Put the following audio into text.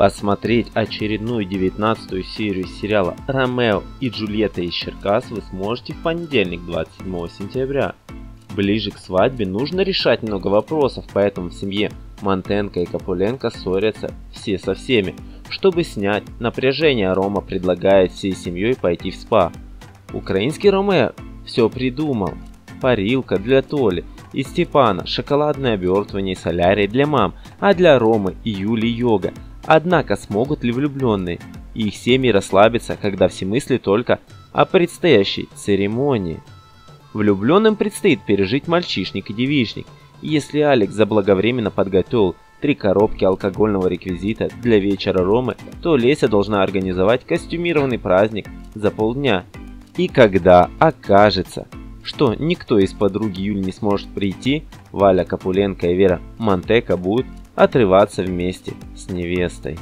Посмотреть очередную 19 серию сериала «Ромео и Джульетта из Черкас» вы сможете в понедельник, 27 сентября. Ближе к свадьбе нужно решать много вопросов, поэтому в семье Монтенко и Капуленко ссорятся все со всеми. Чтобы снять напряжение, Рома предлагает всей семьей пойти в спа. Украинский Ромео все придумал. Парилка для Толи и Степана, шоколадное обертывание и солярий для мам, а для Ромы и Юли йога – Однако смогут ли влюбленные и их семьи расслабиться, когда все мысли только о предстоящей церемонии? Влюбленным предстоит пережить мальчишник и девичник, и если Алекс заблаговременно подготовил три коробки алкогольного реквизита для вечера Ромы, то Леся должна организовать костюмированный праздник за полдня. И когда окажется, что никто из подруги Юль не сможет прийти, Валя Капуленко и Вера Монтека будут отрываться вместе с невестой.